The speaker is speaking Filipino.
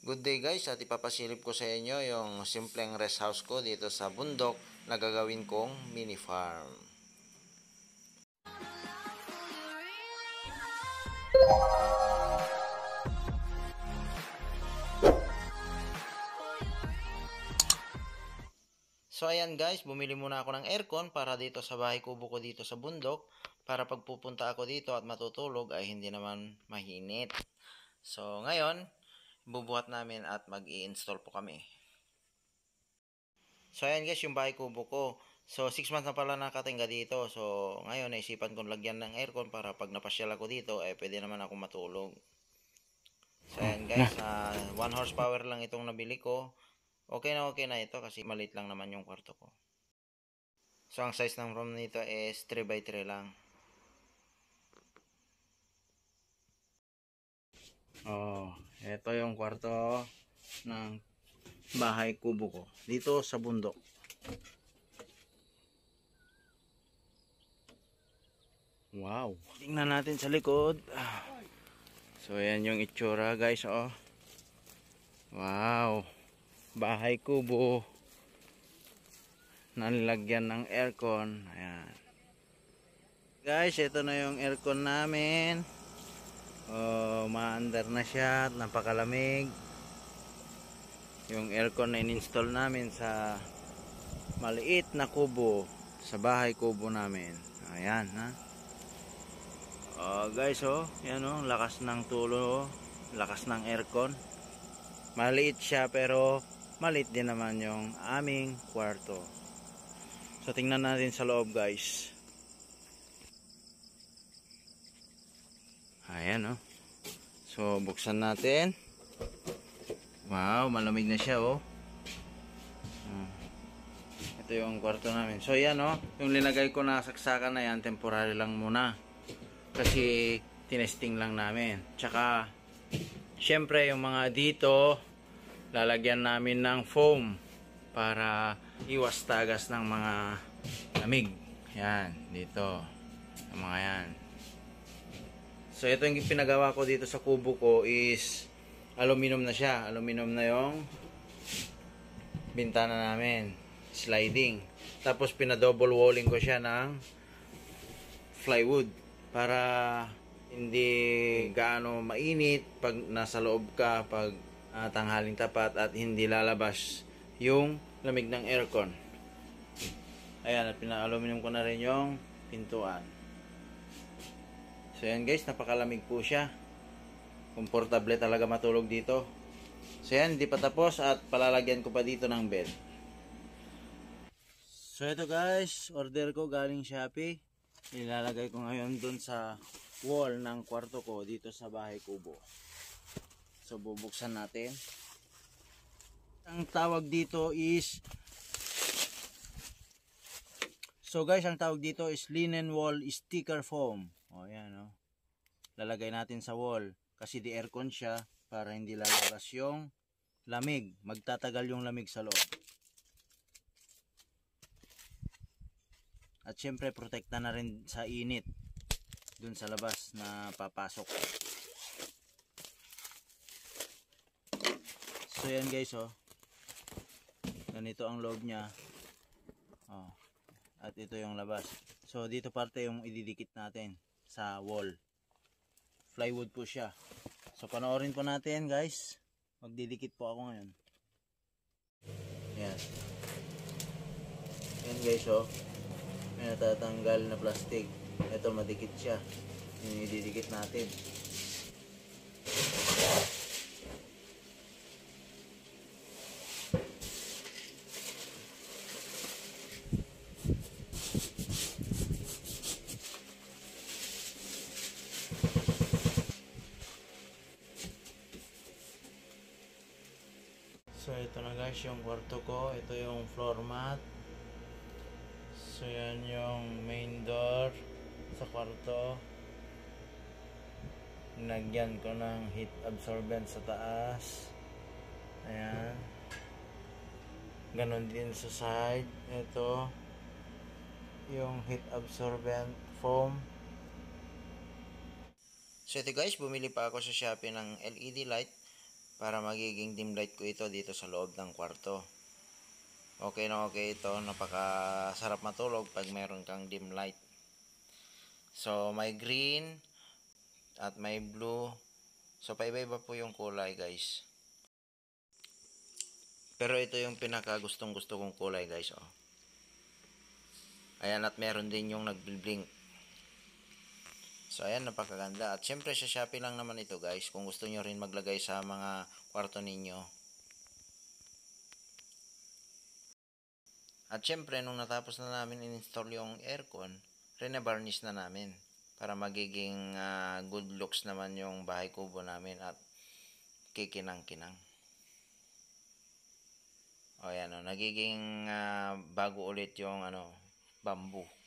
Good day guys at ipapasilip ko sa inyo yung simpleng rest house ko dito sa bundok na gagawin kong mini farm. So ayan guys, bumili muna ako ng aircon para dito sa bahay kubo ko dito sa bundok para pagpupunta ako dito at matutulog ay hindi naman mahinit. So ngayon, bubuhat namin at mag install po kami. So ayan guys, yung bahay kubo ko. So 6 months na pala nakatingga dito. So ngayon naisipan kong lagyan ng aircon para pag napasyal ako dito eh pwede naman ako matulog. So ayan guys, 1 uh, horsepower lang itong nabili ko. Okay na okay na ito kasi maliit lang naman yung kwarto ko. So ang size ng room nito is 3x3 lang. Oh, ito yung kwarto ng bahay kubo ko. Dito sa bundok. Wow. Tingnan natin sa likod. So, ayan yung itsura guys. Oh. Wow. Bahay kubo. Nalagyan ng aircon. Ayan. Guys, ito na yung aircon namin. Oh, maandar na siya. Napakalamig. Yung aircon na in-install namin sa maliit na kubo sa bahay kubo namin. Ayan, ha. Oh, guys, oh, yan oh, lakas ng tulo, oh. lakas ng aircon. Maliit siya pero maliit din naman yung aming kwarto. So tingnan natin sa loob, guys. Ayan, oh. So buksan natin. Wow, malamig na siya, oh. Hmm. Ito yung kwarto namin. So yan, oh, yung linagay ko na saksakan na yan, temporary lang muna kasi tinesting lang namin tsaka syempre yung mga dito lalagyan namin ng foam para iwas tagas ng mga lamig yan dito yung mga yan so ito yung pinagawa ko dito sa kubo ko is aluminum na siya. Aluminum na yung bintana namin. Sliding. Tapos pinadouble walling ko siya ng plywood para hindi gaano mainit pag nasa loob ka pag uh, tanghaling tapat at hindi lalabas yung lamig ng aircon. Ayan at pina-aluminum ko na rin yung pintuan so yan guys napakalamig po siya. Komportable talaga matulog dito. So yan hindi pa tapos at palalagyan ko pa dito ng bed. So ito guys order ko galing Shopee. Ilalagay ko ngayon dun sa wall ng kwarto ko dito sa bahay kubo. So bubuksan natin. Ang tawag dito is so guys ang tawag dito is linen wall sticker foam. O yan o lalagay natin sa wall kasi di aircon siya para hindi lalabas yung lamig magtatagal yung lamig sa loob At syempre protekta na rin sa init dun sa labas na papasok. So yan guys oh. Ganito ang loob niya. Oh. At ito yung labas. So dito parte yung ididikit natin sa wall. Plywood po siya. So panoorin po natin guys. Magdidikit po ako ngayon. Yan. Yan guys oh may natatanggal na plastic ito madikit siya yung ididikit natin So ito na guys yung kwarto ko. Ito yung floor mat. So yan yung main door sa kwarto. Nagyan ko ng heat absorbent sa taas. Ayan. Ganon din sa side. Ito. Yung heat absorbent foam. So ito guys, bumili pa ako sa Shopee ng LED light para magiging dim light ko ito dito sa loob ng kwarto. Okay na okay ito, napakasarap matulog pag meron kang dim light. So, may green at may blue. So, paiba-iba po yung kulay, guys. Pero ito yung pinaka gustong gusto kong kulay, guys, oh. Ayan, at meron din yung nagblink. So, ayan, napakaganda. At syempre, sa Shopee lang naman ito, guys. Kung gusto nyo rin maglagay sa mga kwarto ninyo. At syempre, nung natapos na namin in-install yung aircon, rene-varnish na namin para magiging ah, good looks naman yung bahay kubo namin at kikinang-kinang. O yan o, nagiging ah, bago ulit yung ano, bamboo.